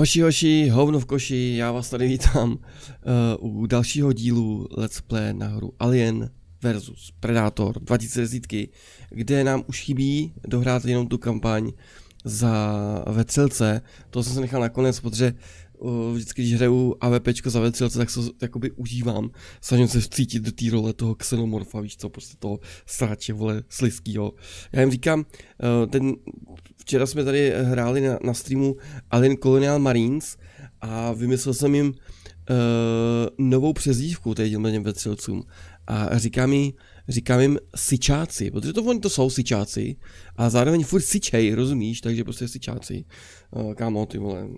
Hoši, hoši, hovno v koši, já vás tady vítám uh, u dalšího dílu Let's Play na hru Alien versus Predator 2010, kde nám už chybí dohrát jenom tu kampaň za vetřelce. To jsem se nechal nakonec, protože vždycky, když hraju AVPčko za vetřelce, tak se jakoby užívám. Snažím se vcítit do té role toho xenomorfa, víš co, prostě toho sráče, vole, sliskýho. Já jim říkám, uh, ten Včera jsme tady hráli na, na streamu Alien Colonial Marines a vymyslel jsem jim uh, novou přezdívku tady těm vetřelcům. A říkám, jí, říkám jim sičáci, protože to oni to jsou sičáci a zároveň furt sičej, rozumíš, takže prostě sičáci. Uh, kámo, ty vole,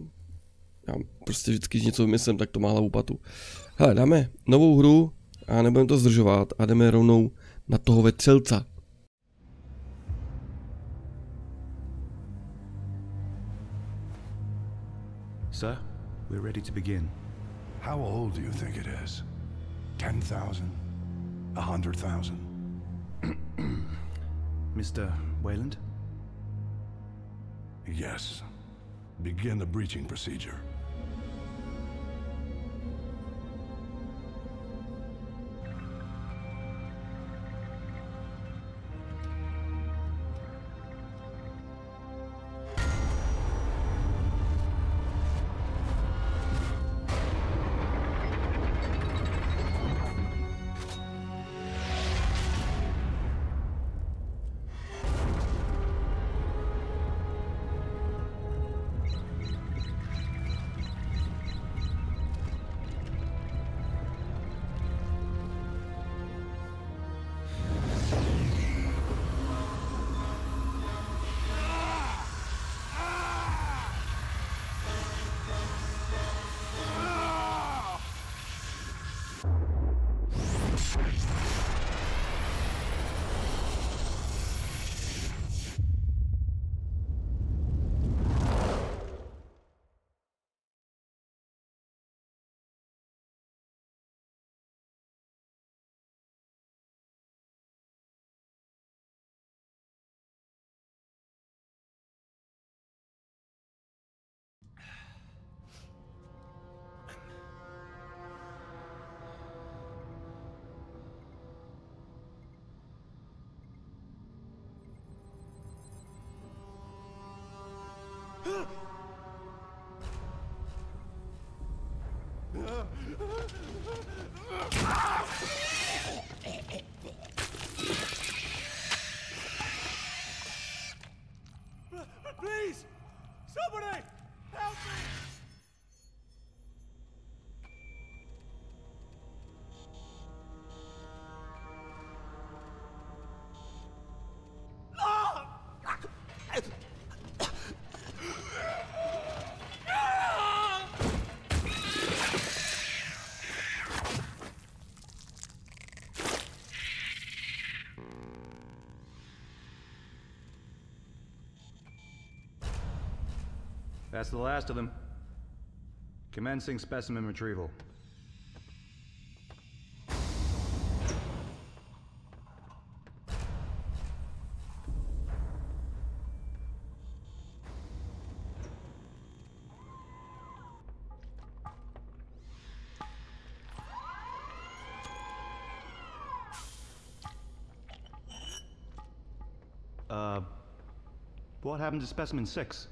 já prostě vždycky, když něco vymyslím, tak to má hlavu patu. Hele, dáme novou hru a nebudeme to zdržovat a jdeme rovnou na toho vetřelca. Sir, we're ready to begin. How old do you think it is? 10,000? A 100,000? Mr. Wayland? Yes. Begin the breaching procedure. Please! That's the last of them. Commencing specimen retrieval. Uh, what happened to specimen six?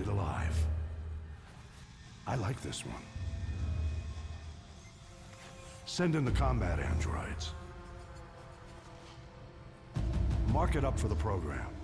It alive. I like this one. Send in the combat androids. Mark it up for the program.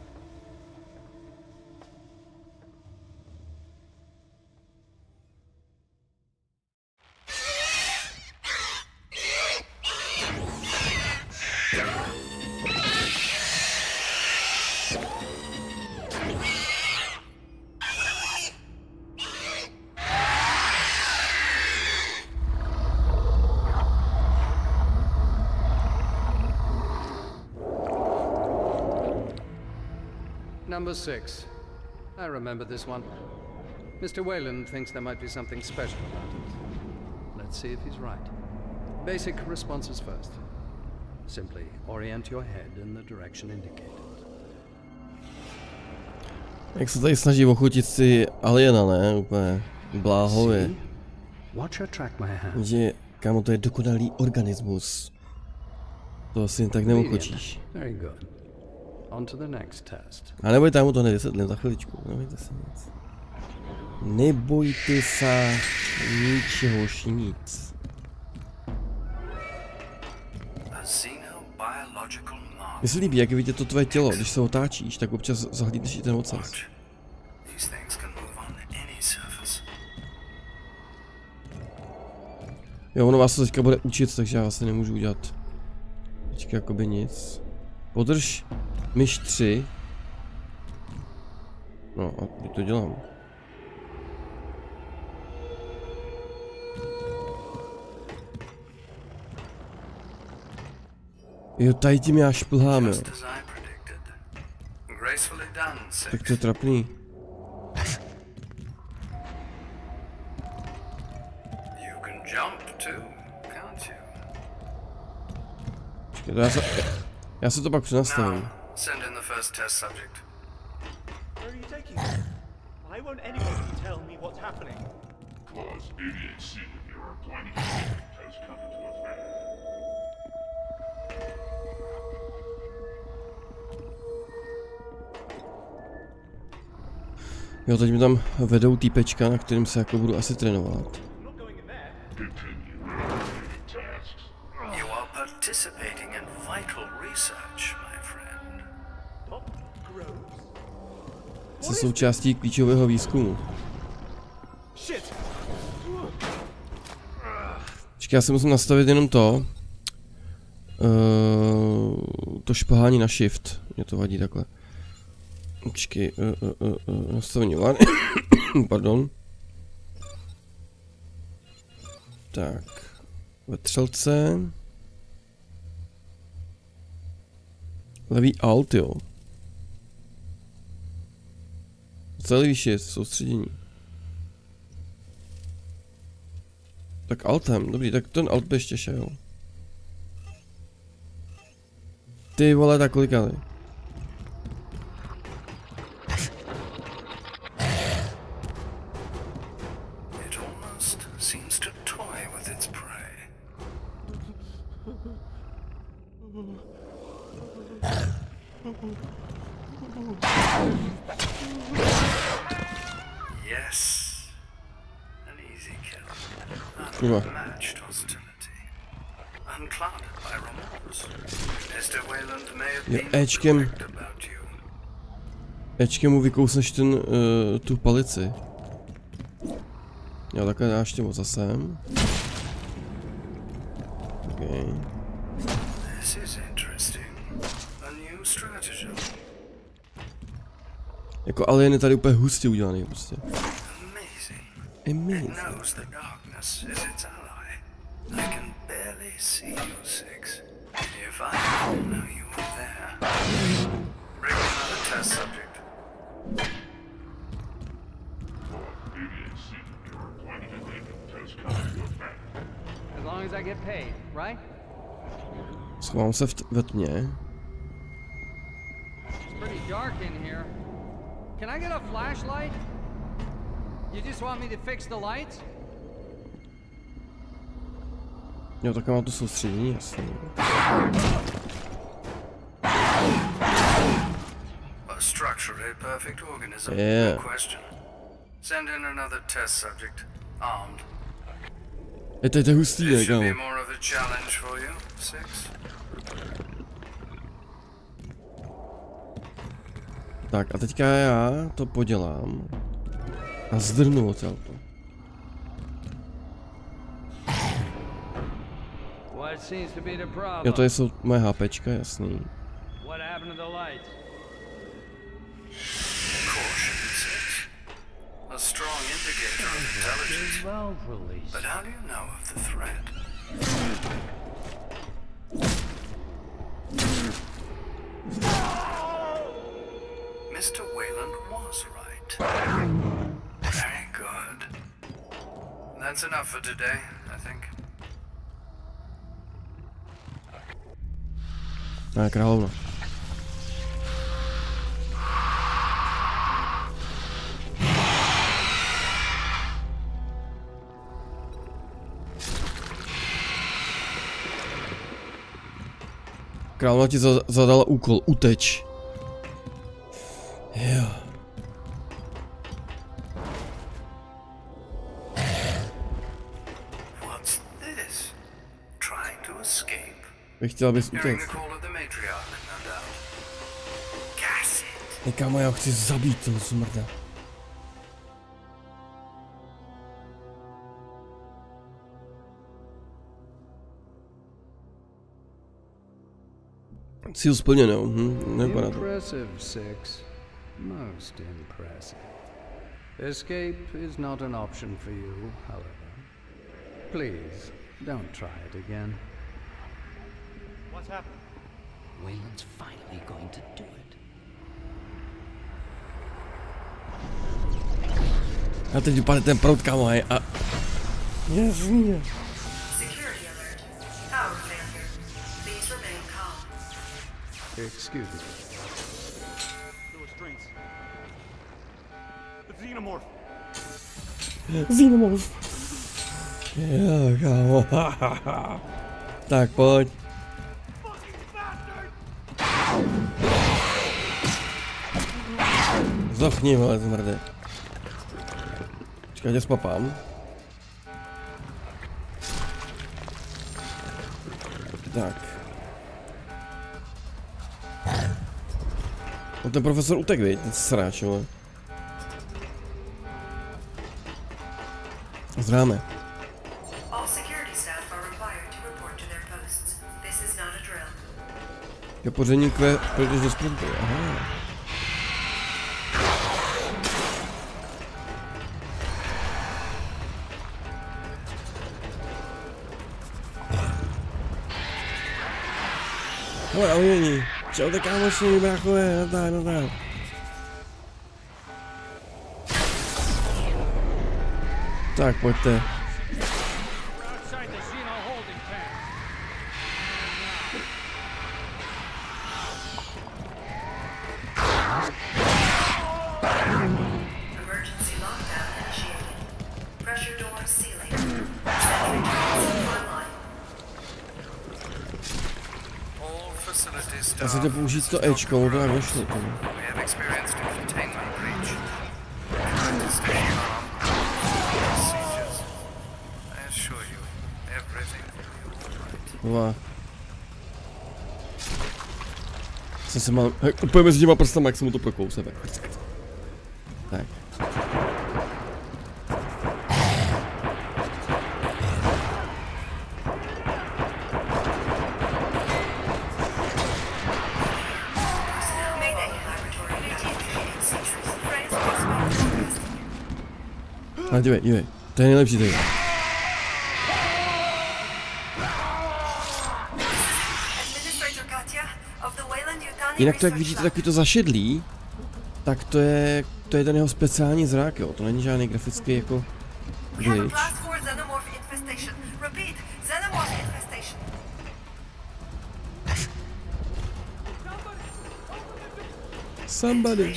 Number six. I remember this one. Mr. Wayland thinks there might be something special about it. Let's see if he's right. Basic responses first. Simply orient your head in the direction indicated. Jak se tady snaží ochutit si aliena, ne? Úplně bláhově. See? Watch her track my hand. Že, kámo, to je dokonalý organismus. To asi tak. Very good. On the next test. A nebojte, já mu to hned vysvětlím za chviličku. Nebojte se nic. Nebojte se ničehož nic. Mně se líbí, jak je vidět to tvoje tělo, když se otáčíš, tak občas zahlídneš i ten ocas. Jo, ono vás to teďka bude učit, takže já vlastně nemůžu udělat teďka jakoby nic. Podrž myš 3. No a teď to dělám. Jo, tady tím já šplhám, jo. Tak to je trapný. Počkej, to já se, já se to pak přenastavím. Send in the first test subject. Where are you taking me? Why won't anyone tell me what's happening? Because idiots see that your planning has come into effect. Jo, teď mi tam vedou týpečka, na kterým se jako budu asi trénovat. Součástí klíčového výzkumu. Počkej, já si musím nastavit jenom to. Uh, to šplhání na shift. Mě to vadí takhle. Počkej, uh, uh, uh, nastavení vlády. Pardon. Tak. Ve třelce. Levý alt, jo. Celý výši soustředění. Tak altem, dobrý, tak ten alt by ještě šel. Ty vole, tak kolikali. Ečkem. Ečkem mu vykousneš ten, uh, tu palici. Jo, takhle dáš těmu zasem. Okay. Jako alien je tady úplně hustě udělaný prostě. Amazing. Schovám se v ve tmě. It's pretty dark in here. Can I get a flashlight? You just want me to fix the lights? Jo, tak mám to soustředění, jasně. A structurally perfect organism. Yeah. No question. Send in another test subject. Armed. Je to, je to hustý, ne, kámo. Tak a teďka já to podělám. A zdrnu problem? Jo, to jsou moje HPčka, jasný. What happened to the lights? Caution, Six. A strong indicator of intelligence. Valve release. But how do you know of the threat? Mr. Wayland was right. Very good. That's enough for today, I think. Ne, er královna. Královna ti za- zadala úkol, uteč. Jo. What's this? Trying to escape? Bych chtěl, abys utekl. matriarch, no já ho chci zabít toho smrda. Cíl splněno, hm, nevypadá to. Impressive, Six. Most impressive. Escape is not an option for you, however. Please, don't try it again. What's happened? Wayland's finally going to do it. A teď vypadne ten prout, kámo, hej, a... Jasně. Excuse me. The restraints. The xenomorph. Xenomorph. Jo, kámo, Tak pojď. Zochni, vole, zmrde. Počkej, já tě spapám. Tak. No ten profesor utek, viď? Ten sráč, vole. Známe. Drill. Je poření kve, protože sprintuje, aha. Hele, ahojení. Čaute kámoši, bráchové, nazdar, nazdar. Tak, pojďte. Já staff. si to použít to Ečko, ono to tak došlo. tomu. We have experienced dívej, dívej. To je nejlepší tady. Jinak to, jak vidíte, taky to zašedlý, tak to je, to je ten jeho speciální zrak, jo. To není žádný grafický jako glitch. class 4 xenomorph infestation. Repeat, xenomorph infestation. Somebody.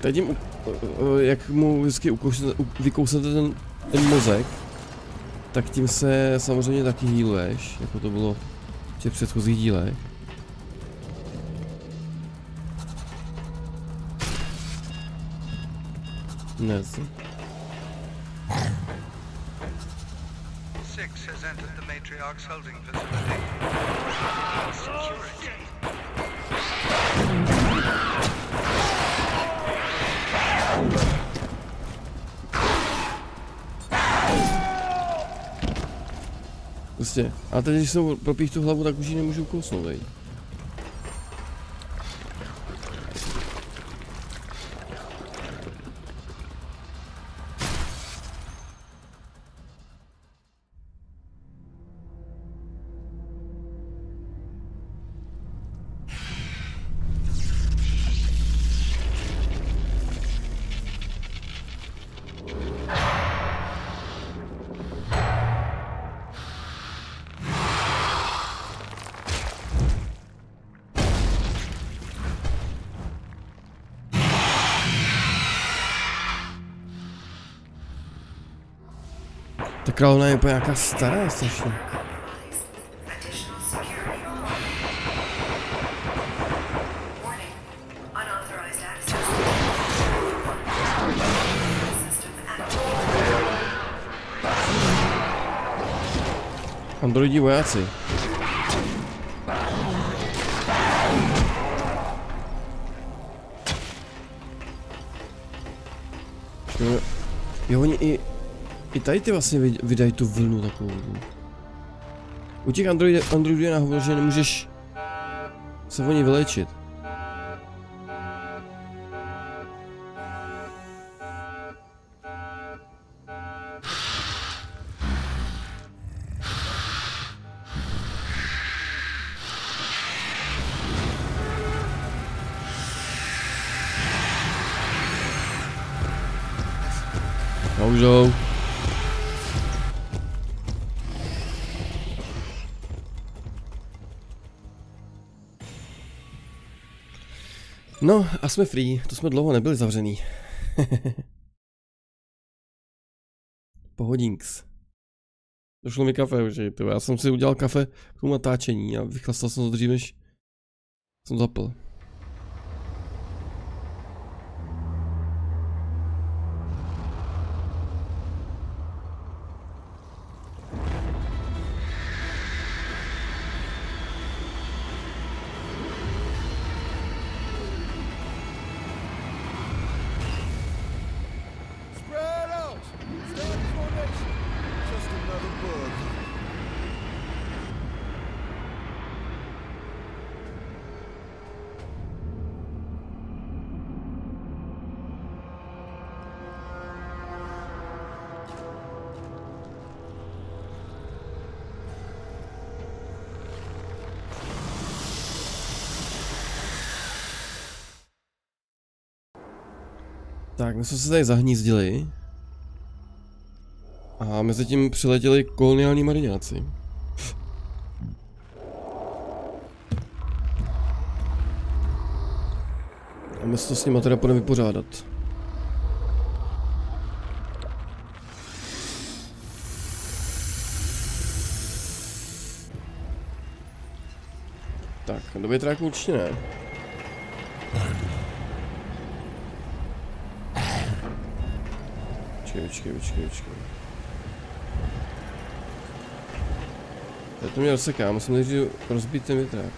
Tak u- u- jak mu vždycky vykousnete ten, ten mozek, tak tím se samozřejmě taky healuješ, jako to bylo v těch předchozích dílech. Ne, Six has entered the Matriarch's holding facility. Security. Prostě. A teď, když jsem propích tu hlavu, tak už ji nemůžu kousnout, vej. Ta královna je úplně nějaká stará strašně. compromised. Additional tady ty vlastně vyd- vydají tu vlnu takovou. tu. U těch androidů, je nahovor, že nemůžeš se o ně vylečit. No a jsme free, to jsme dlouho nebyli zavřený. Pohodinks. Došlo mi kafe už. Já jsem si udělal kafe k tomu natáčení a vychlastal jsem to dřív, než jsem zapl. Jsme se tady zahnízdili. A mezi tím přiletěli koloniální mariňáci. A my se to s nimi teda půjdeme vypořádat. Tak, do větráku určitě ne. Počkej, počkej, počkej. Já to mě rozseká, musím nejdřív rozbít ten větrák.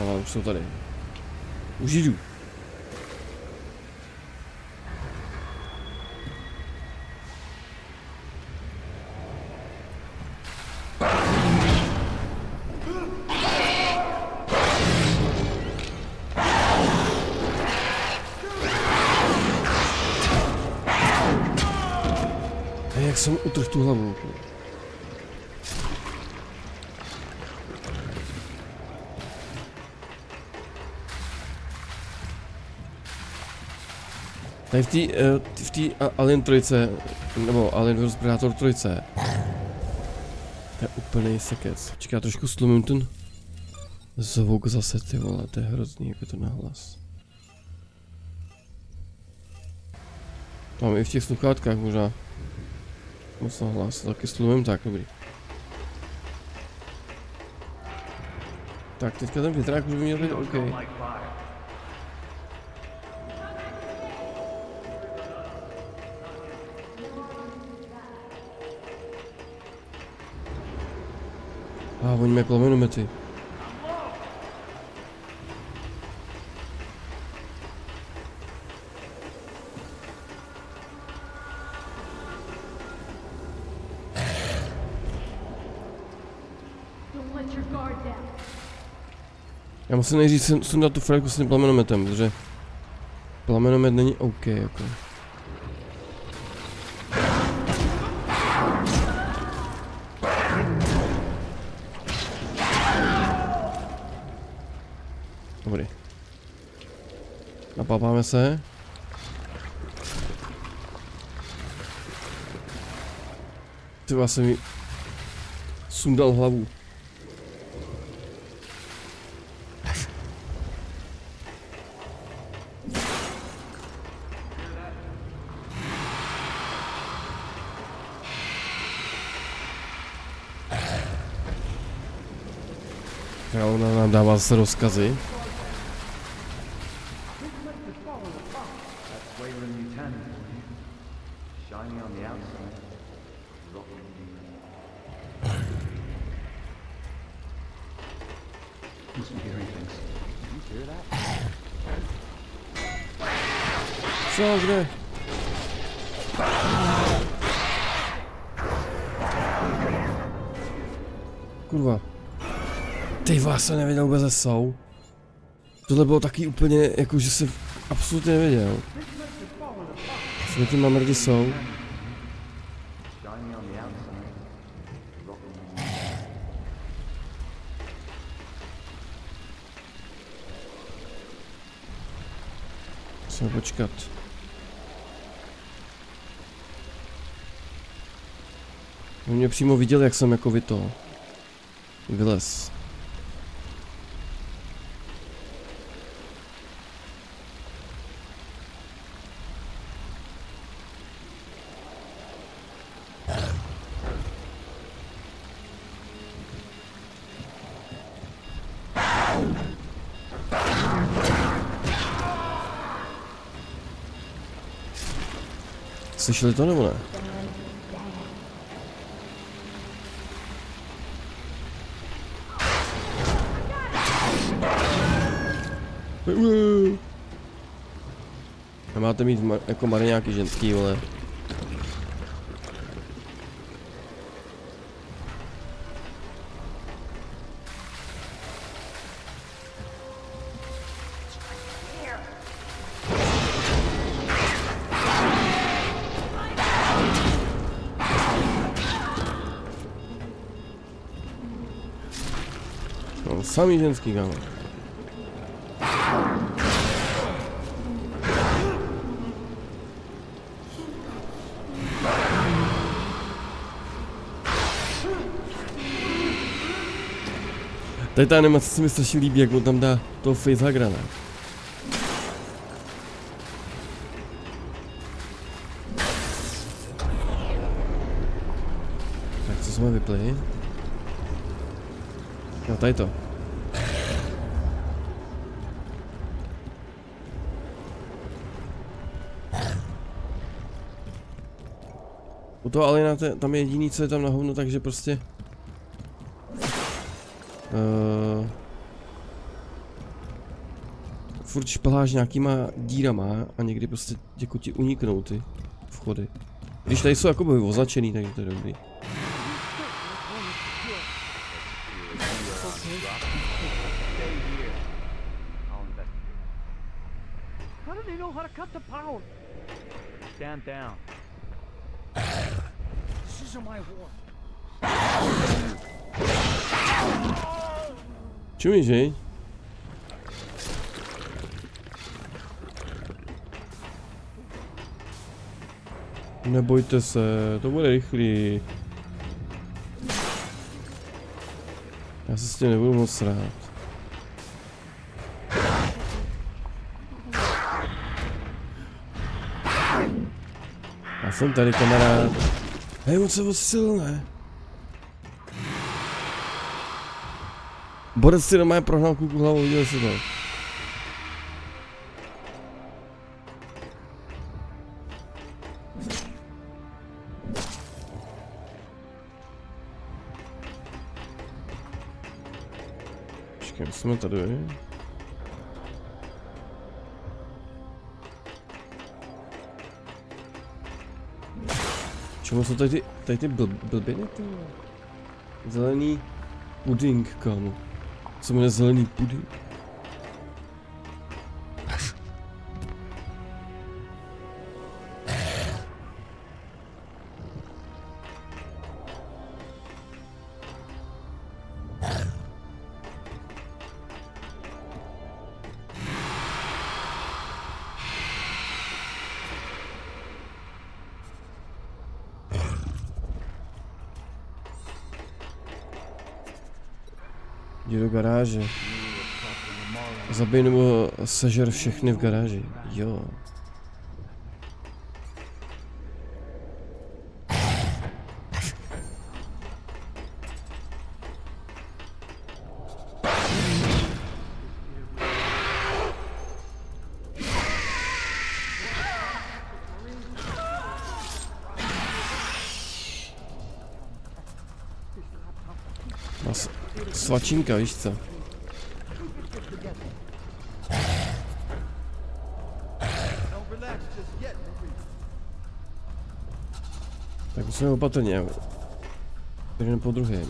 Ale už jsou tady. Už jdu. Tady v té uh, v Alien trojce, nebo Alien vs Predator trojce, to je úplný sekec. Čekaj, já trošku stlumím ten zvuk zase, ty vole, to je hrozný, jak je to nahlas. Mám i v těch sluchátkách možná. Moc nahlas, taky stlumím, tak dobrý. Tak, teďka ten větrák už by měl být OK. A oni mají plamenomety. Já musím nejdřív sun- sundat tu frašku s tím plamenometem, protože plamenomet není OK jako. Napápáme se. Ty vás mi sundal hlavu. Královna nám dává zase rozkazy. Jsou. Tohle bylo taky úplně, jako že se absolutně nevěděl. Co ty mamrdi jsou? Musíme počkat. On mě přímo viděl, jak jsem jako vy to vylez. Slyšeli to nebo ne? Nemáte mít ma- jako mariňáky ženský, vole. Samý ženský, kámo. Tady ta animace se mi strašně líbí, jak mu tam dá toho facehuggera, ne? Tak co jsme vypli? Jo, tady to. U toho Alina te- tam je jediný, co je tam na hovno, takže prostě... Uh, furt šplháš nějakýma dírama a někdy prostě jako ti uniknou ty vchody. Když tady jsou jakoby označený, takže to je dobrý. How do they know how to cut the power? Stand down. Čumíš, že? Nebojte se, to bude rychlý. Já se s tím nebudu moc rád. Já jsem tady kamarád. Hej, on se odsil, ne? Borec si doma prohnal kuku hlavou, viděl jsi to. Počkej, jsme tady. Čemu jsou tady ty, tady ty bl, blbiny, ty? Zelený puding, kámo. Co jmenuje zelený puding? Jdi do garáže. Zabij nebo sežer všechny v garáži. Jo. Svačinka, víš co? Tak musíme opatrně. Jeden po druhém.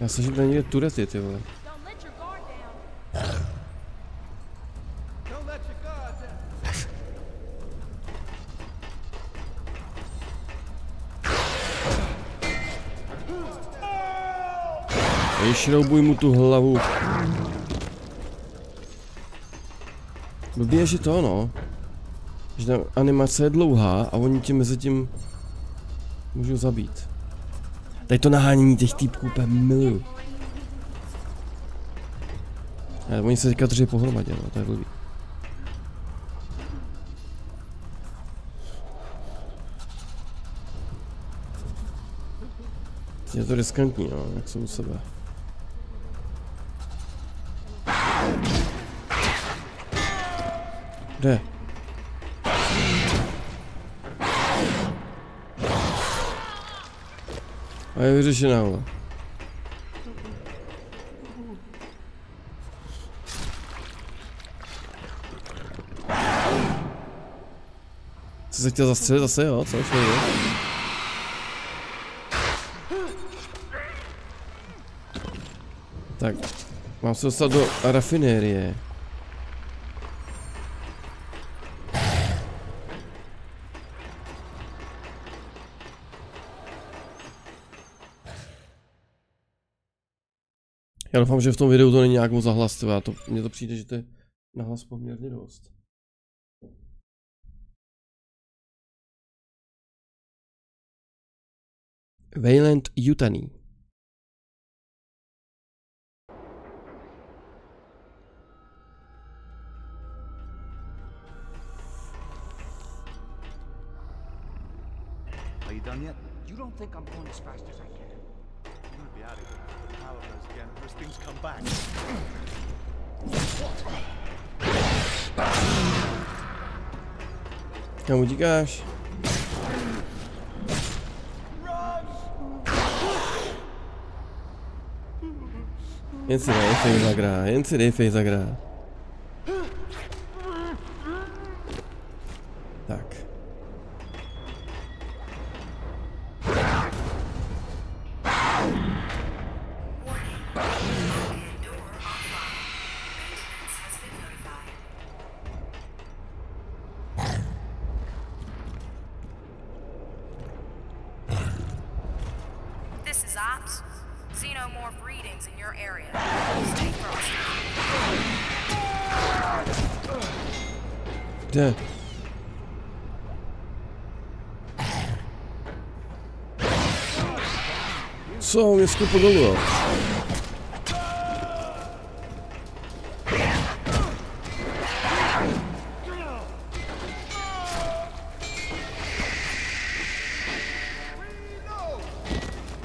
Já se snažím na někde turety, ty vole. Šroubuj mu tu hlavu. Blbý je, že to no. Že ta animace je dlouhá a oni tě mezi tím můžou zabít. Tady to nahánění těch týpků úplně miluju. Ale oni se teďka drží pohromadě, no, to je blbý. Je to riskantní, no, jak jsou u sebe. Kde? A je vyřešená, vole. Jsi se chtěl zastřelit zase, jo? Co už nejde? Tak, mám se dostat do rafinérie. Já doufám, že v tom videu to není nějak moc já to, mně to přijde, že to je nahlas poměrně dost. Wayland Yutani. Are you done yet? You don't think I'm going as fast as I can? I'm gonna be out of here before the power goes again and those things come back. Kam utíkáš? Jen si dej fej zagrá, jen si dej fej Skupo dolů, jo?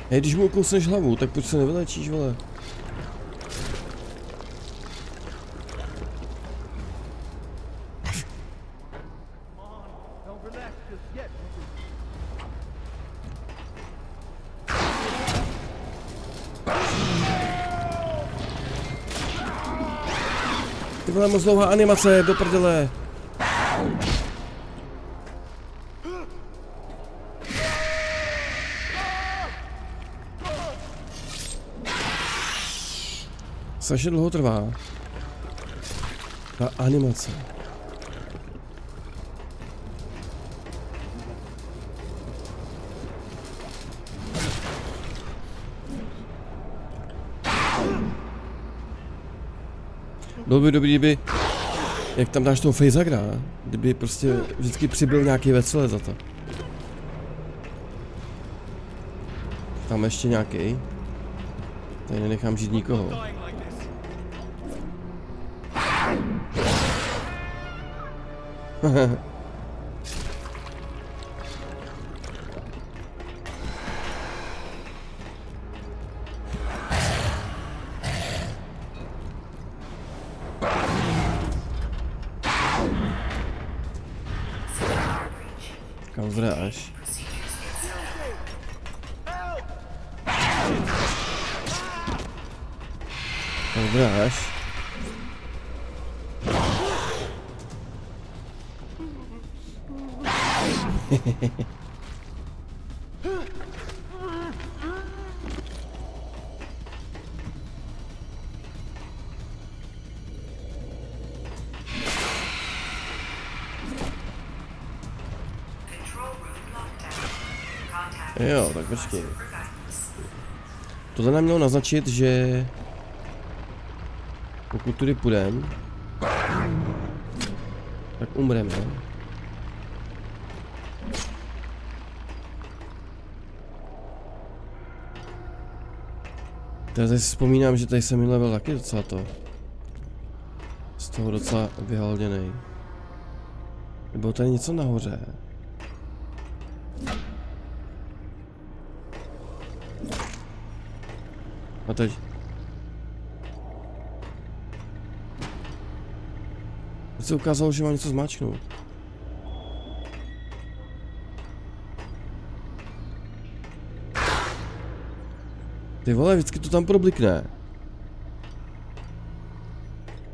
Hej, když mu ukousneš hlavu, tak proč se nevylečíš, vole? Ty vole, moc dlouhá animace, do prdele. Strašně dlouho trvá. Ta animace. Bylo by dobrý, kdyby Jak tam dáš toho Fejzagra? Kdyby prostě vždycky přibyl nějaký vesele za to. Tam ještě nějaký. Tady nenechám žít nikoho. Kam Tohle nám mělo naznačit, že pokud tudy půjdeme, tak umřeme. Teraz si vzpomínám, že tady jsem minule byl taky docela to. Z toho docela vyhalděnej. Bylo tady něco nahoře. A teď. Teď se ukázalo, že mám něco zmáčknout. Ty vole, vždycky to tam problikne.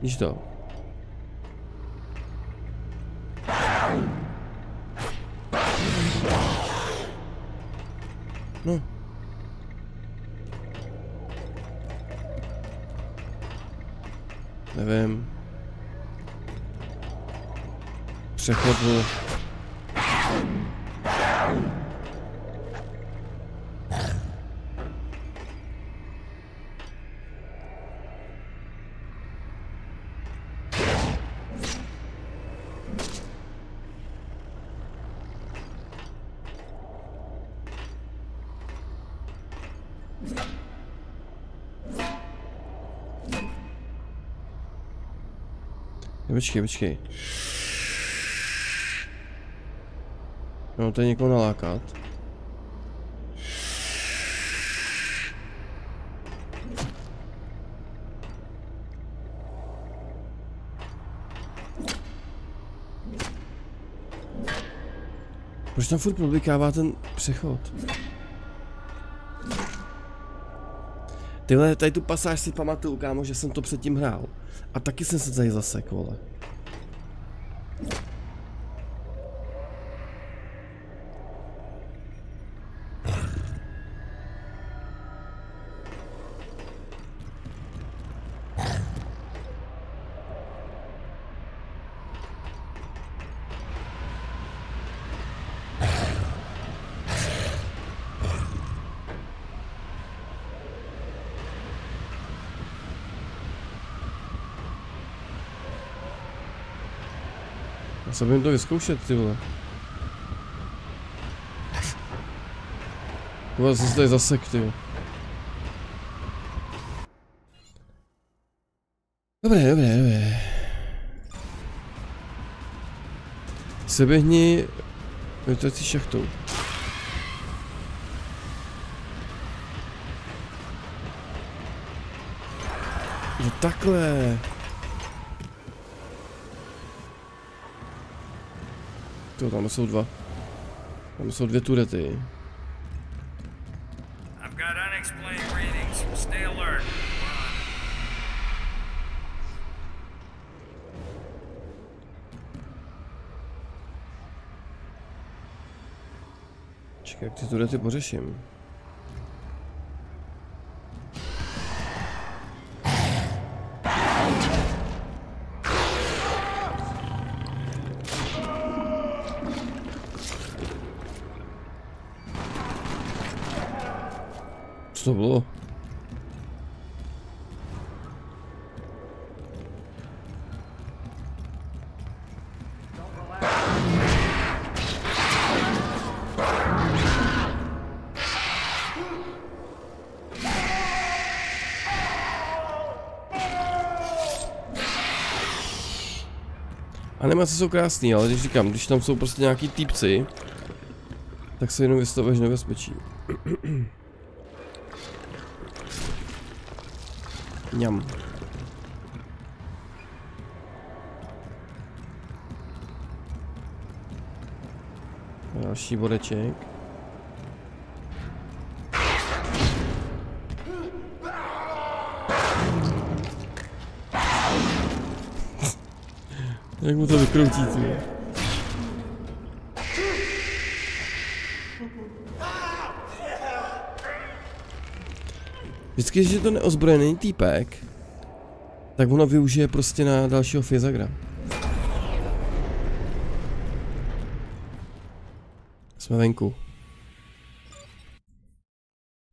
Víš to? No. Nevím. Přechod Počkej, počkej. No, to je někoho nalákat. Proč tam furt problikává ten přechod? Tyhle, tady tu pasáž si pamatuju, kámo, že jsem to předtím hrál. A taky jsem se tady zasek, vole. Co bym to vyzkoušet, ty vole. Vole, jsem se tady zasek, ty. Dobré, dobré, dobré. Seběhni vytací šachtou. No takhle. To tam jsou dva. Tam jsou dvě turety. Čekaj, jak ty turety pořeším. Animace jsou krásný, ale když říkám, když tam jsou prostě nějaký týpci, tak se jenom vystavuješ nebezpečí. Ňam. Další bodeček. Jak mu to vykroutí, ty. Vždycky, když je to neozbrojený týpek, tak ono využije prostě na dalšího Fizagra. Jsme venku.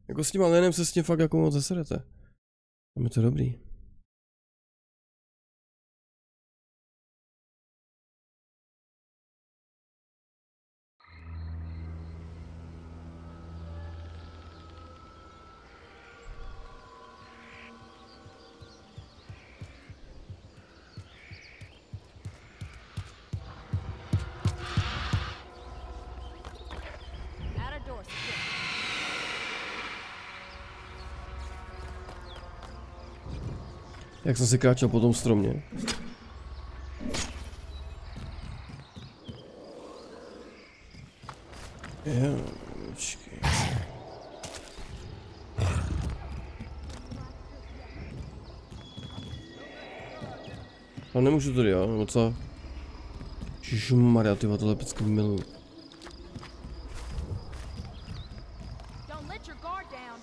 Jako s tím alienem se s tím fakt jako moc zasedete. Tam je to dobrý. Jak jsem si kráčel po tom stromě. Jo, počkej. No nemůžu tady, jo, nebo co? Maria, ty tohle pecky miluju. Don't let your guard down.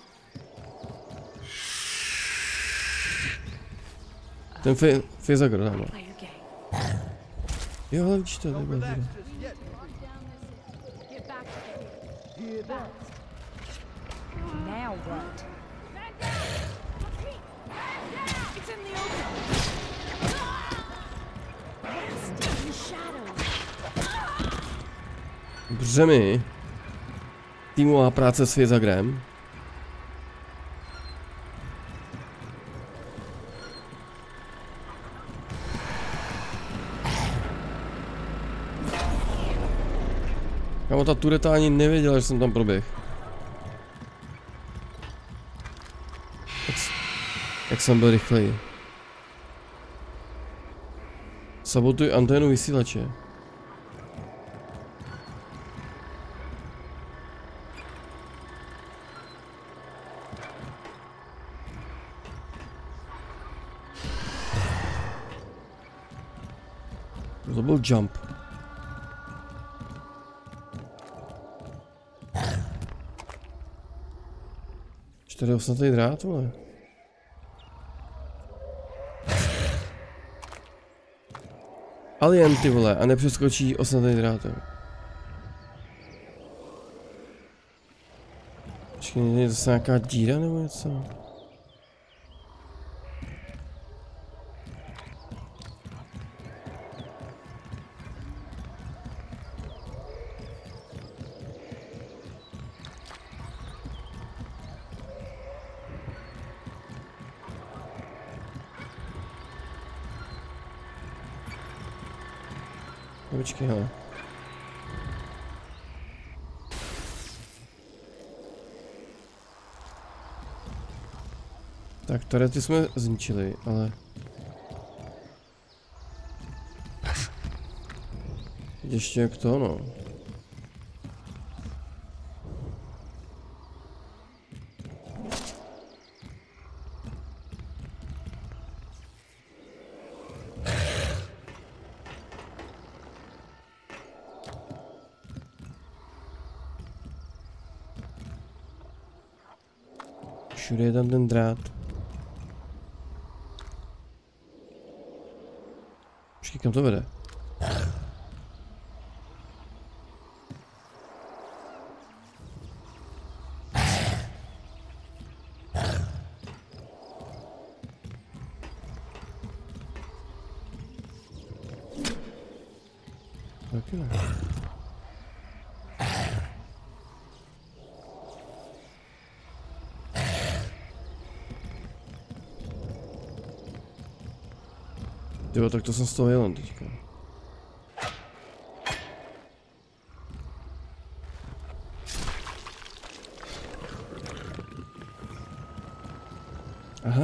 Ten fe, your game. Jo, ale vidíš to. Back. Now. Břemi. Týmová práce s Fezagrem. Kámo, ta tureta ani nevěděla, že jsem tam proběh. Jak, jak jsem byl rychlej. Sabotuj anténu vysílače. To byl jump. Čtyři osnatý drát, vole. Alien, ty vole, a nepřeskočí osnatý drát. Počkej, je to nějaká díra nebo něco? Počkej, hele. Tak, tady ty jsme zničili, ale... Ještě jak to, no. Všude je tam ten drát. Počkej, kam to vede? Jo, tak to jsem z toho jel teďka. Aha.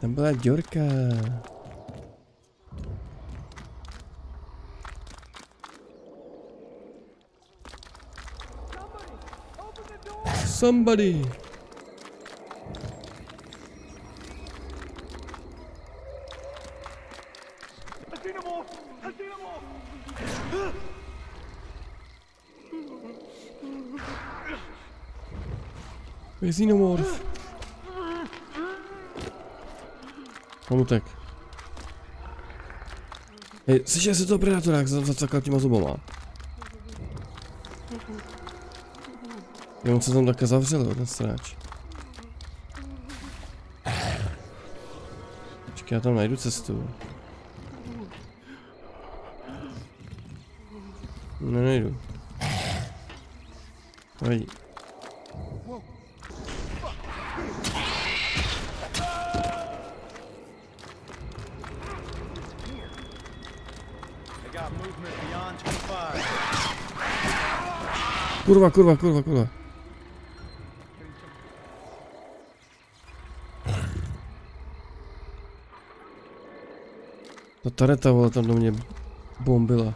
Tam byla děrka. Somebody! Xenomorph. On utek. Hej, slyšel jsi toho predátora, jak zacakal těma zubama? Jo, on se tam také zavřel, ten stráč. Počkej, já tam najdu cestu. Ne, nejdu. Kurva, kurva, kurva, kurva. Ta tareta, vole, tam do mě bombila.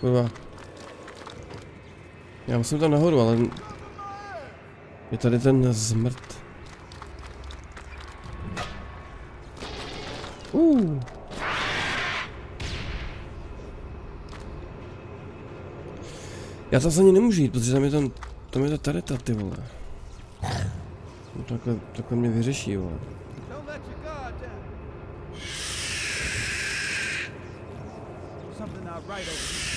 Kurva. Musím tam nahoru, ale... Je tady ten zmrt. Uh. Já tam ani nemůžu jít, protože tam je tam, tam je ta tareta, ty vole. No takhle, takhle mě vyřeší, vole. Something not right over here.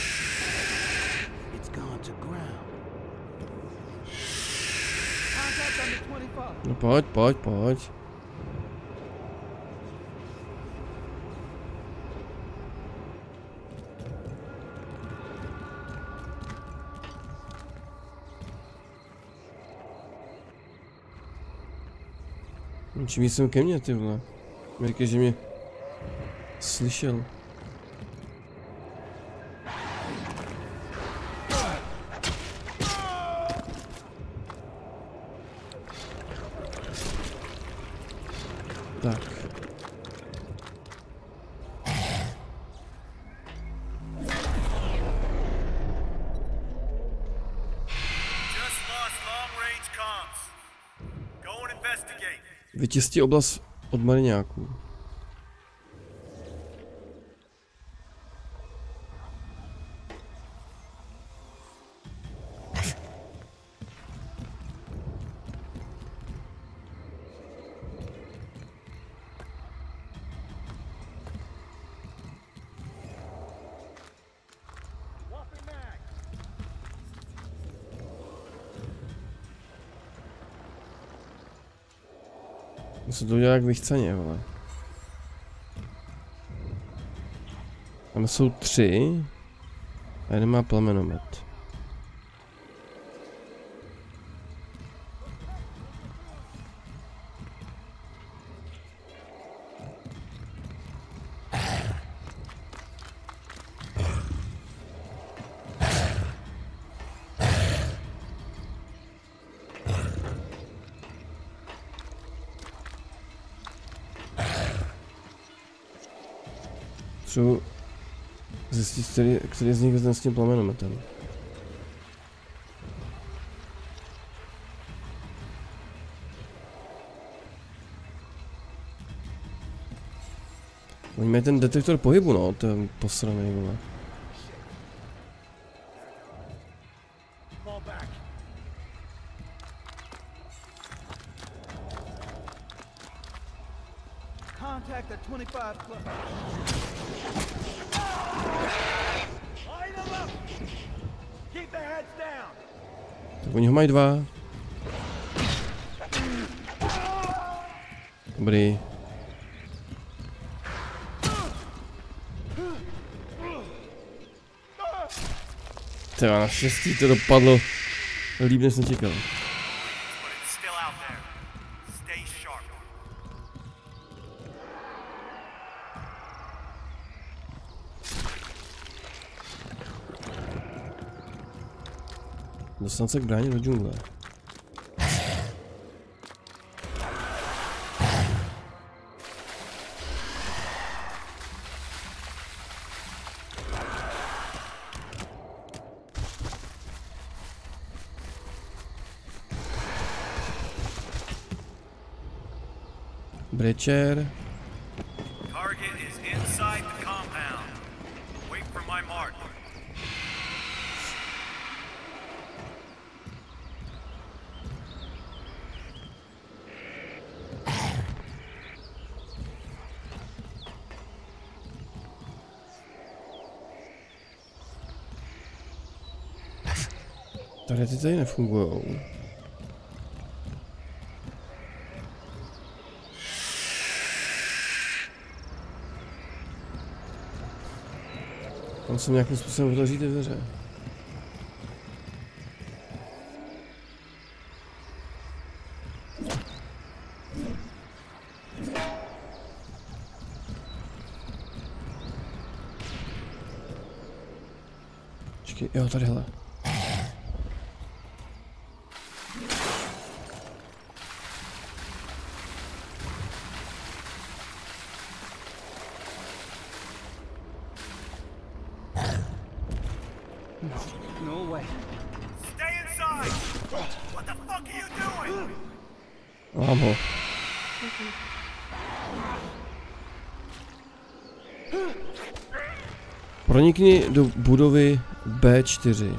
Under 25. No pojď, pojď, pojď. Čím jsem ke mně, ty vole. Mi říkej, Vyčistí oblast od mariňáků. Musím to udělat jak vychceně, vole. Tam jsou tři. A jeden má plamenomet. Který, který z nich s tím plamenometem. Oni mají ten detektor pohybu, no, to je posraný, vole. Naštěstí to dopadlo líp, než jsem čekal. Dostat se k bráně do džungle. Brečer. Target is inside the compound. Wait for my mark. Ty tady nefungujou. Tam jsem nějakým způsobem otevřít ty dveře. Počkej, jo, tadyhle. No way. Stay inside! What the fuck are you doing? Mám ho. Pronikni do budovy B4.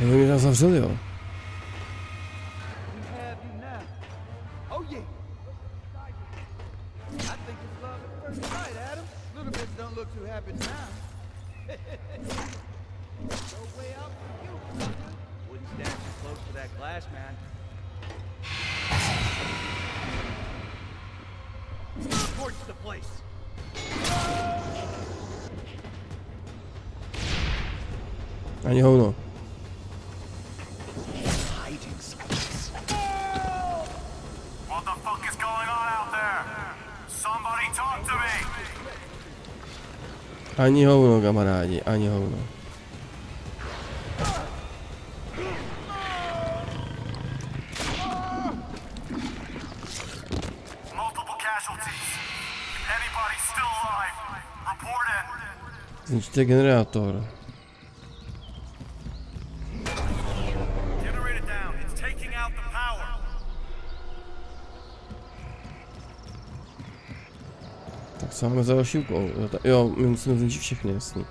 Jo, mě tam zavřeli, jo. Ani hovno, kamarádi, ani hovno. Multiple casualties. If anybody's still alive, report in. Zničte generátor. Generator down. It's taking out the power. Máme za další úkol? Jo, my musíme zničit všechny, jasný.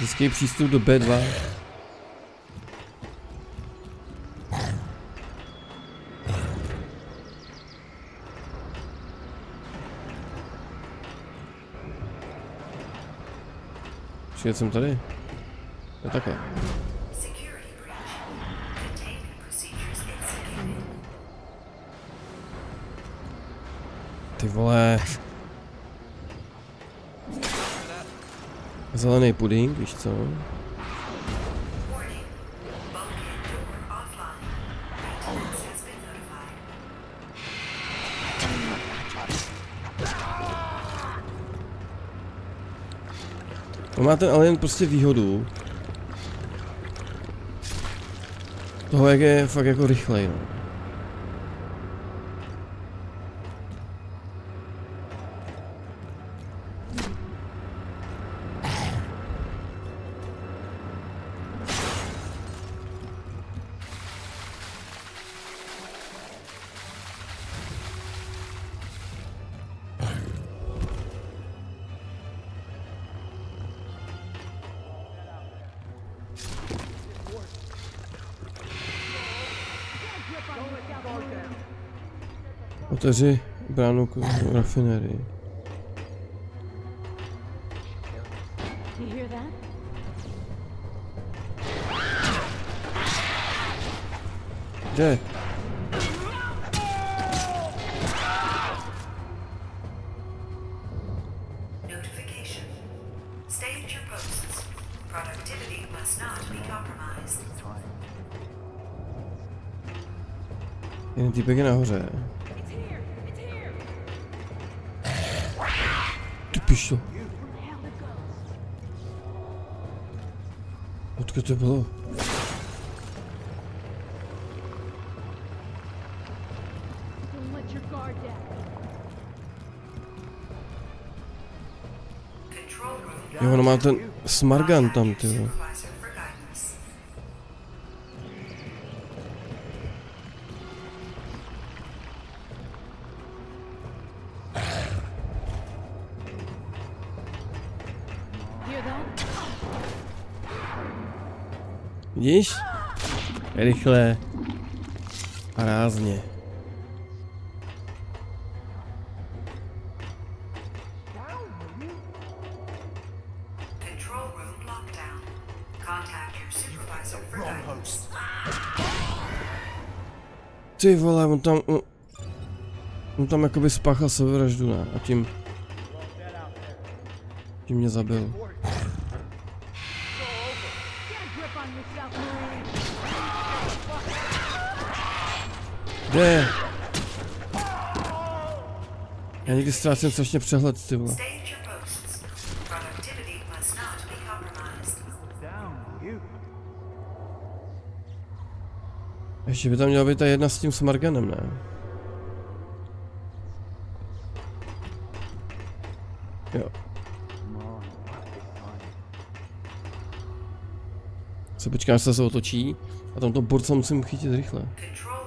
Získej přístup do B2. Počkej, jsem tady. Jo, takhle. Procedures executed. Ty vole. Zelený puding, víš co? Má ten alien prostě výhodu. Toho, jak je fakt jako rychlej, no. Productivity must not be compromised. Jeden týpek je nahoře. Ty pišo. Odkud to bylo? Don't let your guard down. Control Vidíš? Rychle. A rázně. Control room lockdown. Contact your supervisor for guidance. Ty vole, on tam... On, on tam jakoby spáchal sebevraždu, ne? A tím... Tím mě zabil. Kde je? Já někdy ztrácím strašně přehled, ty vole. Ještě by tam měla být ta jedna s tím smarganem, ne? Jo. Se počkám, až se se otočí a tam to borca musím chytit rychle. Control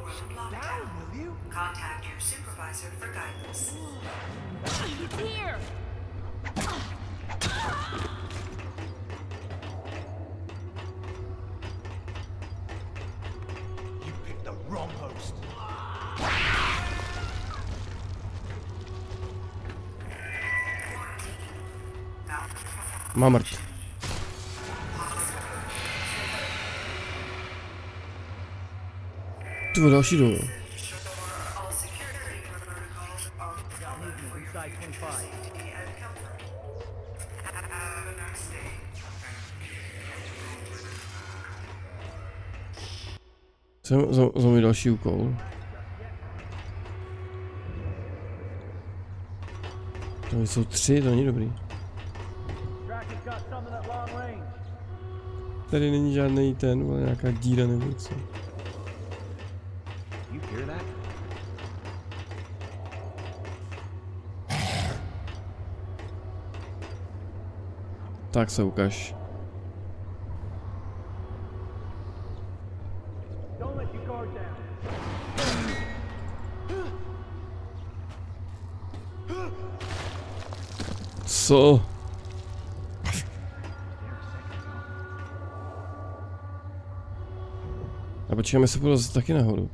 Have a nice day. Jsem za, za můj další úkol. To jsou tři, to není dobrý. Tady není žádný ten, vole, nějaká díra nebo co. You hear that? Tak se ukaž. Don't let your guard down. Co? Počkáme se půjdu zase taky nahoru.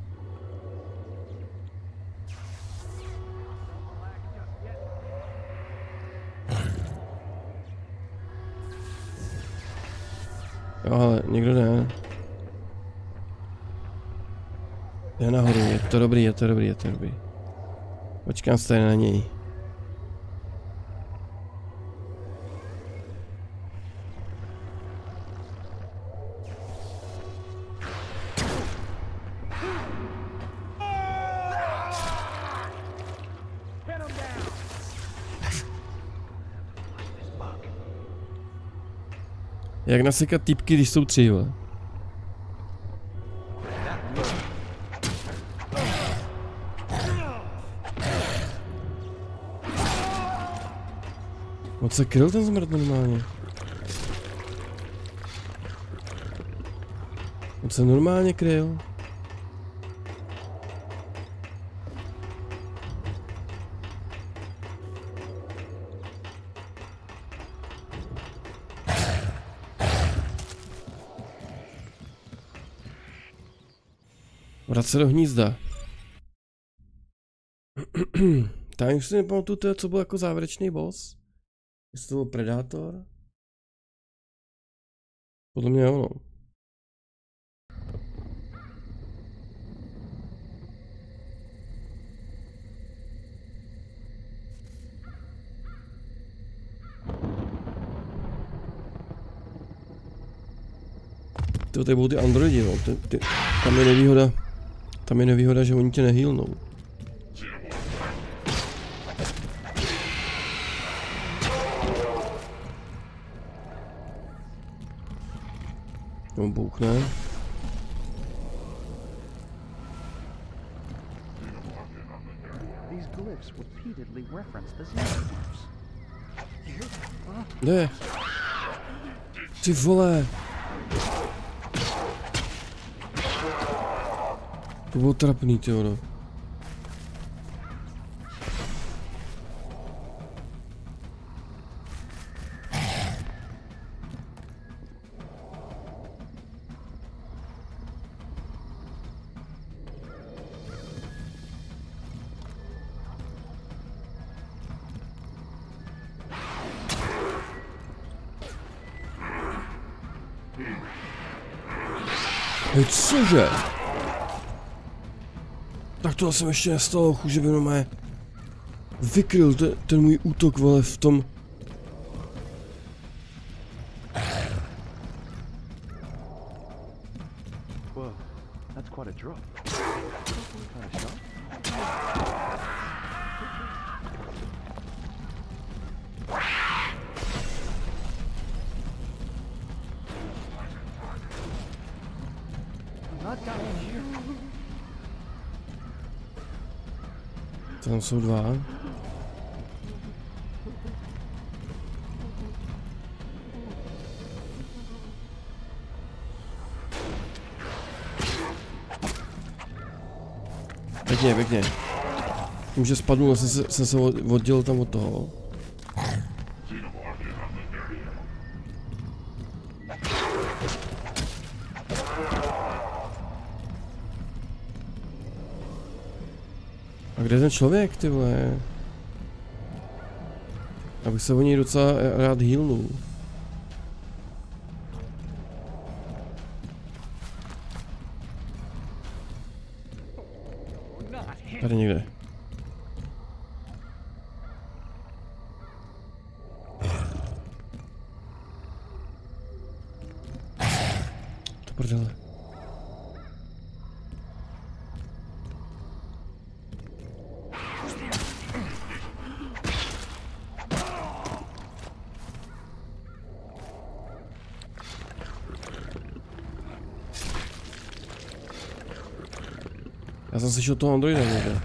Jo, ale někdo ne. Je nahoru, je to dobrý, je to dobrý, je to dobrý. Počkám se tady na něj. Jak nasekat typky, když jsou tři, vole. On se kryl ten zmrt normálně. On se normálně kryl. Vrát se do hnízda. Tam už si nepamatuju, to je, co byl jako závěrečný boss. Jestli to byl Predátor? Podle mě ono. To tady budou ty androidi, no. Ty, ty, tam je nevýhoda. Tam je nevýhoda, že oni tě nehýlnou. On bouchne. The xenomorphs. Kde? Ty vole. To bylo trapný, ty ono. Hej, cože? Tak to jsem ještě nestalo, chuže by mé vykryl ten, ten můj útok, vole, v tom... jsou dva. Pěkně, pěkně. Tím, že spadnul, jsem se, jsem se od- oddělil tam od toho. A kde je ten člověk, ty vole? Abych se o něj docela rád healnul. Tady někde. To prdele. Já jsem slyšel toho androida někde.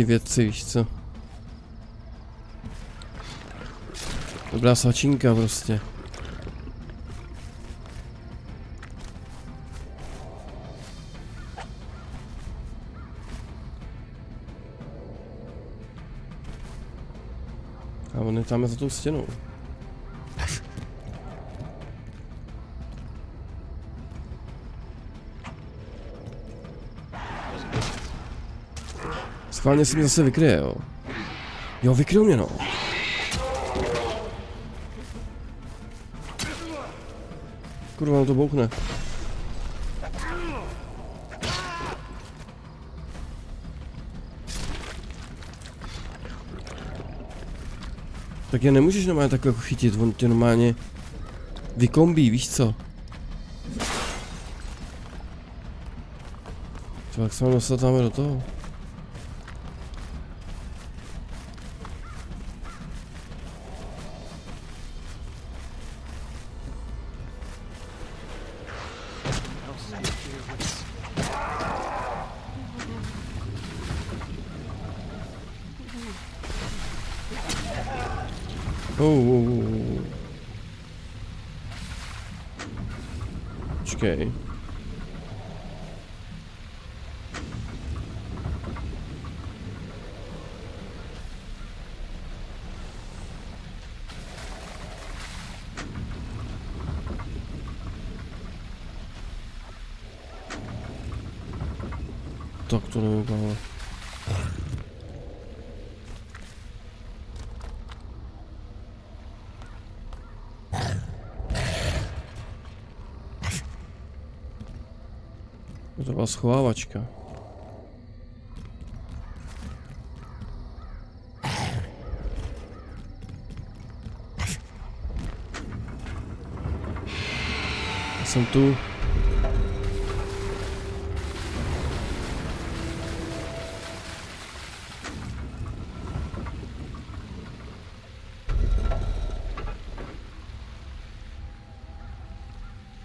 I'm not Dobrá svačinka prostě. A on je tam za tou stěnou. Schválně si mě zase vykryje, jo. Jo, vykryl mě, no. Kurva, to bouchne. Tak je nemůžeš normálně takhle jako chytit, on tě normálně vykombí, víš co? Co, jak se mám dostat tam do toho? Oh, oh, oh, oh. Počkej. Tak to nevypadalo. To byla schovávačka. Já jsem tu.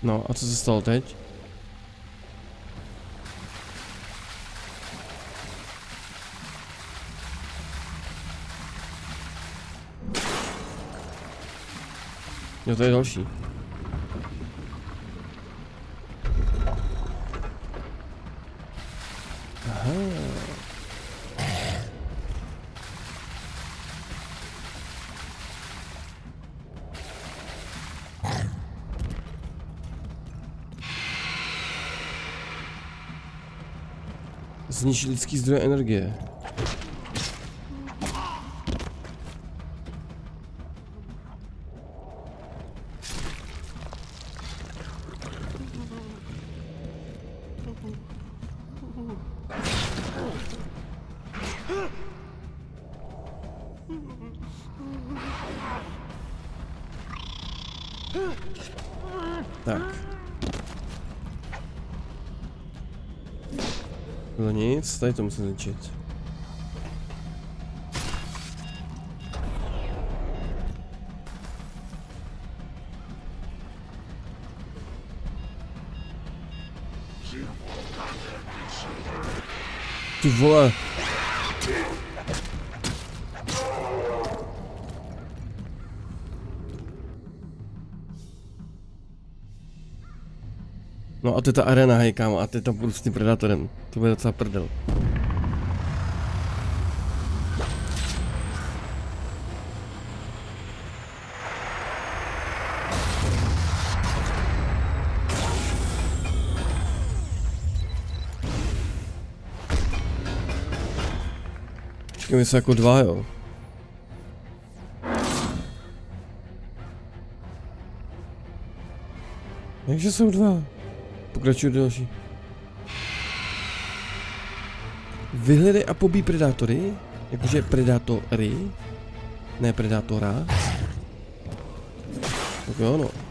No a co se stalo teď? Jo, to je další. Aha. Zničit lidský zdroj energie. Tak. Bylo nic, tady to No a to je ta arena, hej kámo, a ty tam budu s tím predátorem. To bude docela prdel. Počkej, my jsme jako dva, jo. Jakže jsou dva? Pokračuju další. Vyhledej a pobí predátory. Jakože predátory. Ne predátora. Tak jo, no.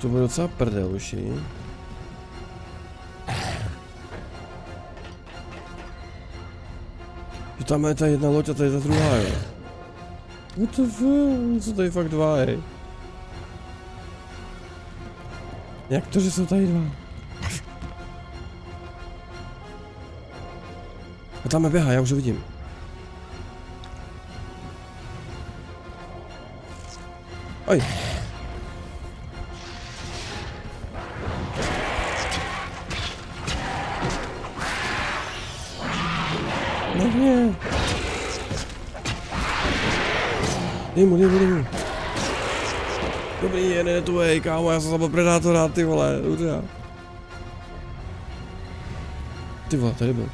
To bude docela prdel už. Že tam je ta jedna loď a tady ta druhá, jo. What the fuck? Co tady fakt dva, hej? Jak to, že jsou tady dva? A tam je běhá, já už ho vidím. Oj. Dej mu, dej mu, dej mu. Dobrý, jede tu, hej, kámo, já jsem zabil predátora, ty vole, dobře. Ty vole, tady byl.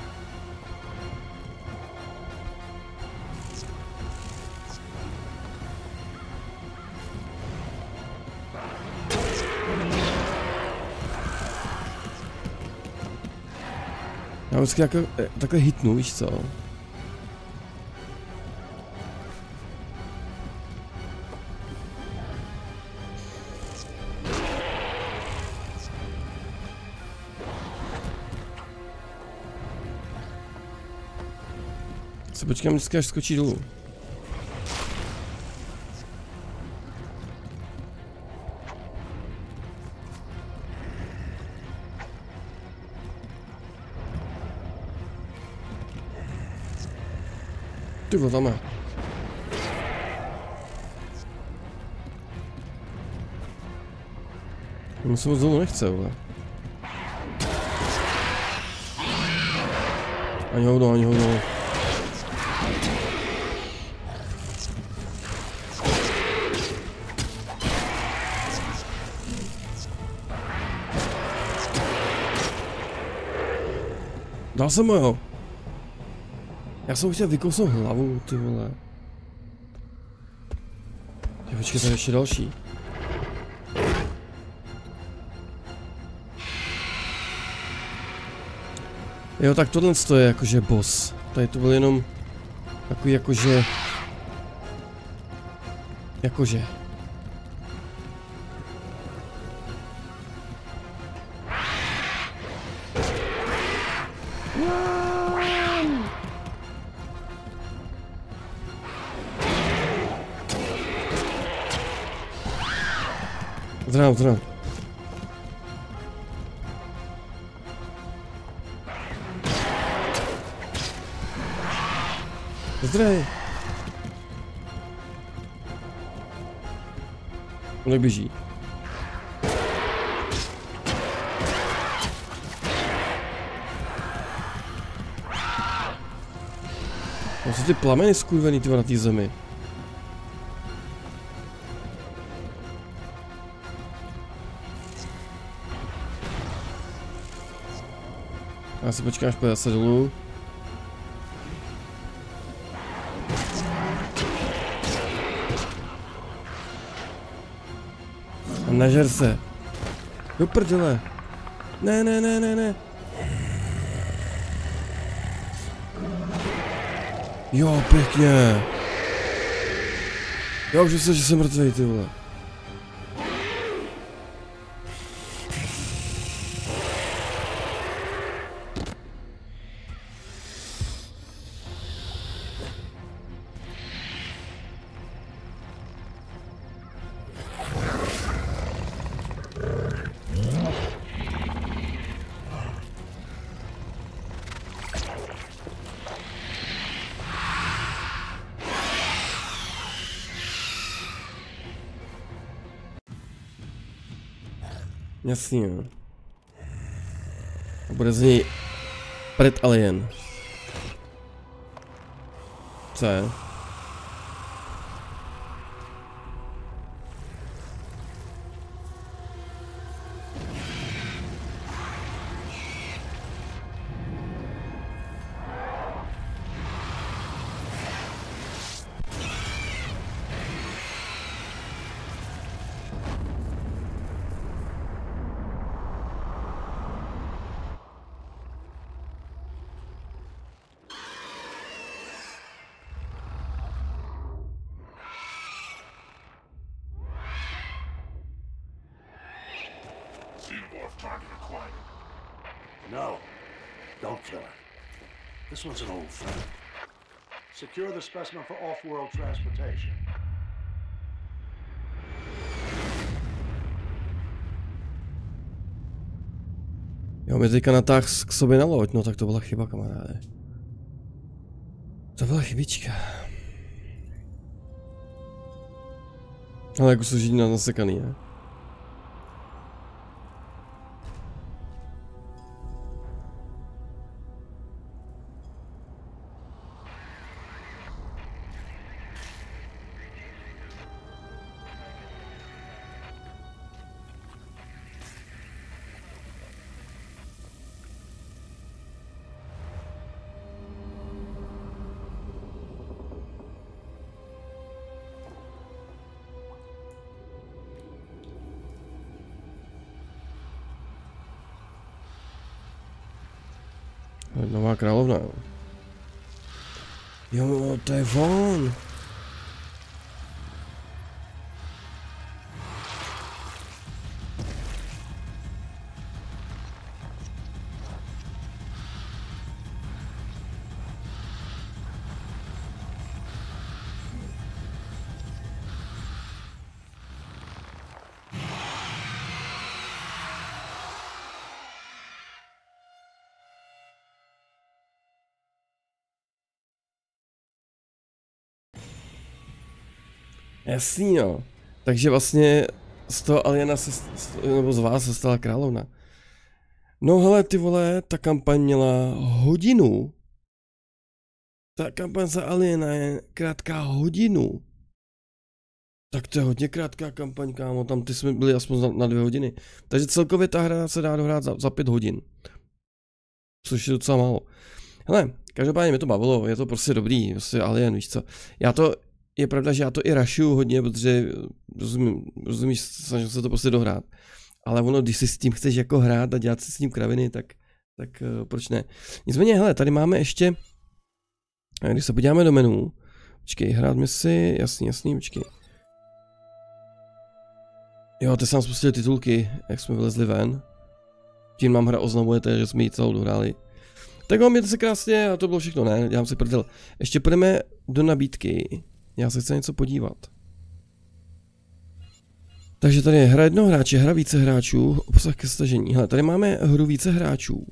Já vždycky takhle, eh, takhle hitnu, víš co? počkám vždycky, až skočí dolů. Ty vole, tam je. On se moc dolů nechce, vole. Ani hovno, ani hovno. Dal jsem ho. Já jsem chtěl vykousnout hlavu, ty vole. Jo, počkej, tady je ještě další. Jo, tak tohle je jakože boss. Tady to byl jenom takový jakože... Jakože. To jsou ty plameny skurvený ty na té zemi. Já si počkám, až zase dolů. A nažer se. Do prdele. Ne, ne, ne, ne, ne. Jo, pěkně. Já už myslím, že jsem mrtvej, ty vole. Jasně. bude z něj Pred Alien. Co je? Specimen for off-world transportation. Jo, mě teďka natáhl k sobě na loď, no tak to byla chyba, kamaráde. To byla chybička. Ale jako jsou židina nasekaný, ne? Královna, jo. Jo, Jasný no. Takže vlastně z toho Aliena se, nebo z vás se stala královna. No hele, ty vole, ta kampaň měla hodinu. Ta kampaň za Aliena je krátká hodinu. Tak to je hodně krátká kampaň, kámo, tam ty jsme byli aspoň na, na dvě hodiny. Takže celkově ta hra se dá dohrát za, za pět hodin. Což je docela málo. Hele, každopádně mě to bavilo, je to prostě dobrý, prostě Alien, víš co. Já to, je pravda, že já to i rašuju hodně, protože rozumím, rozumíš, snažím se to prostě dohrát. Ale ono, když si s tím chceš jako hrát a dělat si s tím kraviny, tak, tak uh, proč ne. Nicméně, hele, tady máme ještě, když se podíváme do menu, počkej, hrát misi, jasný, jasný, počkej. Jo, ty jsem spustil titulky, jak jsme vylezli ven. Tím nám hra oznamujete, že jsme ji celou dohráli. Tak jo, mějte se krásně a to bylo všechno, ne? Dělám si prdel. Ještě půjdeme do nabídky. Já se chci něco podívat. Takže tady je hra jednoho hráče, hra více hráčů, obsah ke stažení. Hele, tady máme hru více hráčů.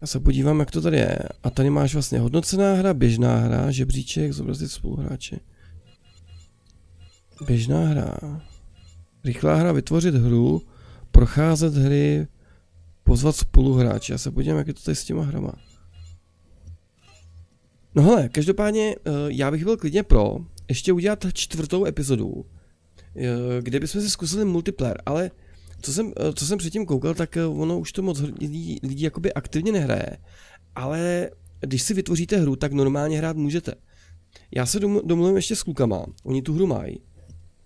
Já se podívám, jak to tady je. A tady máš vlastně hodnocená hra, běžná hra, žebříček, zobrazit spoluhráče. Běžná hra. Rychlá hra, vytvořit hru, procházet hry, pozvat spoluhráče. Já se podívám, jak je to tady s těma hrama. No hele, každopádně eh, já bych byl klidně pro ještě udělat čtvrtou epizodu, eh, kde bychom si zkusili multiplayer, ale co jsem, eh, co jsem předtím koukal, tak ono už to moc lidí, lidí jakoby aktivně nehraje, ale když si vytvoříte hru, tak normálně hrát můžete. Já se domluvím ještě s klukama, oni tu hru mají,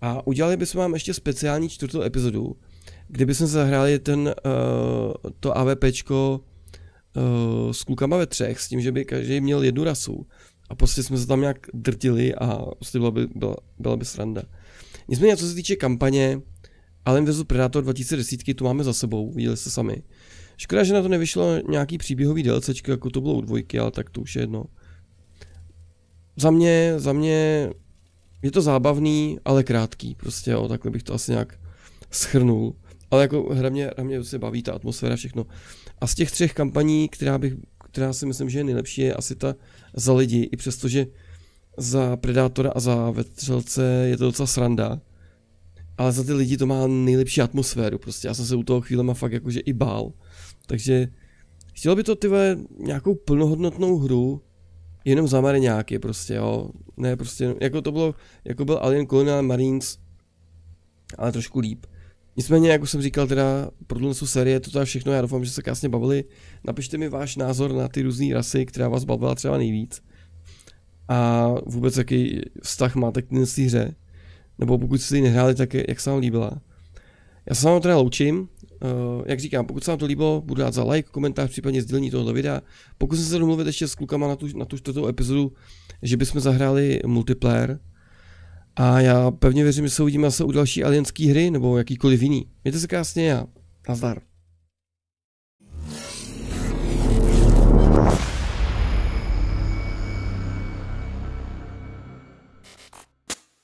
a udělali bychom vám ještě speciální čtvrtou epizodu, kde bychom zahráli ten, uh, to AVPčko uh, s klukama ve třech, s tím, že by každý měl jednu rasu. A prostě jsme se tam nějak drtili a prostě byla by, byla, byla by sranda. Nicméně, co se týče kampaně Alien vs Predator 2010, tu máme za sebou, viděli jste sami. Škoda, že na to nevyšlo nějaký příběhový DLCčko, jako to bylo u dvojky, ale tak to už je jedno. Za mě, za mě je to zábavný, ale krátký, prostě jo, takhle bych to asi nějak schrnul. Ale jako hra mě, hra mě se baví ta atmosféra, všechno. A z těch třech kampaní, která, bych, která si myslím, že je nejlepší, je asi ta za lidi, i přestože za Predátora a za Vetřelce je to docela sranda. Ale za ty lidi to má nejlepší atmosféru, prostě já jsem se u toho chvílema fakt jakože i bál. Takže chtělo by to ty nějakou plnohodnotnou hru, jenom za nějaký prostě, jo. Ne, prostě, jako to bylo, jako byl Alien Colonial Marines, ale trošku líp. Nicméně, jak už jsem říkal, teda pro tuhle série, to je všechno, já doufám, že se krásně bavili. Napište mi váš názor na ty různé rasy, která vás bavila třeba nejvíc. A vůbec jaký vztah máte k této hře. Nebo pokud jste ji nehráli, tak jak se vám líbila. Já se vám teda loučím. Uh, jak říkám, pokud se vám to líbilo, budu rád za like, komentář, případně sdělení tohoto videa. Pokud se domluvit ještě s klukama na tu, na tu čtvrtou epizodu, že bychom zahráli multiplayer, a já pevně věřím, že se uvidíme zase u další alienské hry nebo jakýkoliv jiný. Mějte se krásně a nazdar.